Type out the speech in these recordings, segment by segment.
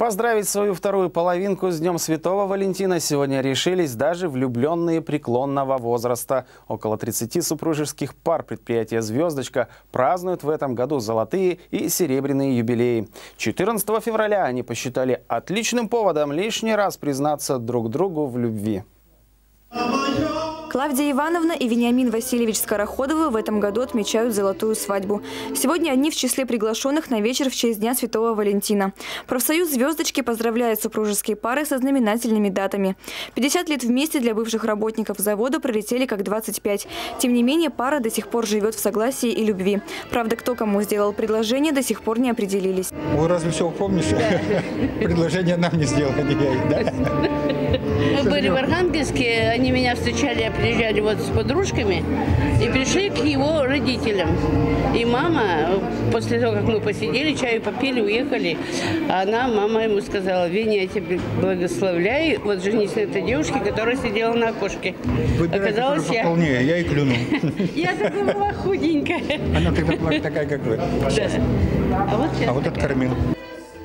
Поздравить свою вторую половинку с Днем Святого Валентина сегодня решились даже влюбленные преклонного возраста. Около 30 супружеских пар предприятия «Звездочка» празднуют в этом году золотые и серебряные юбилеи. 14 февраля они посчитали отличным поводом лишний раз признаться друг другу в любви. Клавдия Ивановна и Вениамин Васильевич Скороходовы в этом году отмечают золотую свадьбу. Сегодня они в числе приглашенных на вечер в честь Дня Святого Валентина. Профсоюз «Звездочки» поздравляет супружеские пары со знаменательными датами. 50 лет вместе для бывших работников завода пролетели как 25. Тем не менее, пара до сих пор живет в согласии и любви. Правда, кто кому сделал предложение, до сих пор не определились. Вы разве все помнишь? Предложение нам не сделали? Мы были в Архангельске, они меня встречали, приезжали вот с подружками и пришли к его родителям. И мама, после того, как мы посидели, чаю попили, уехали, она, мама ему сказала, Веня, я тебя благословляю, вот женись на этой девушке, которая сидела на окошке. Выбирайте, Оказалось, я... Полнее, я и клюну. Я тогда была худенькая. Она тогда была такая, как вы. А вот, а вот откормил.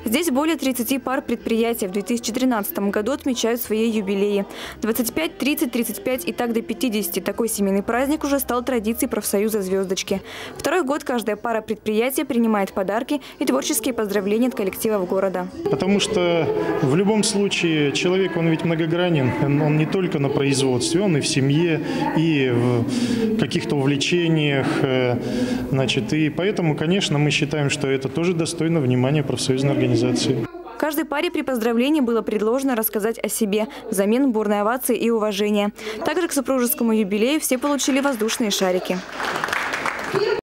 Здесь более 30 пар предприятий в 2013 году отмечают свои юбилеи. 25, 30, 35 и так до 50. Такой семейный праздник уже стал традицией профсоюза «Звездочки». Второй год каждая пара предприятия принимает подарки и творческие поздравления от коллективов города. Потому что в любом случае человек, он ведь многогранен. Он не только на производстве, он и в семье, и в каких-то увлечениях. Э, значит, и поэтому, конечно, мы считаем, что это тоже достойно внимания профсоюзной организации организации. Каждой паре при поздравлении было предложено рассказать о себе, взамен бурной овации и уважения. Также к супружескому юбилею все получили воздушные шарики.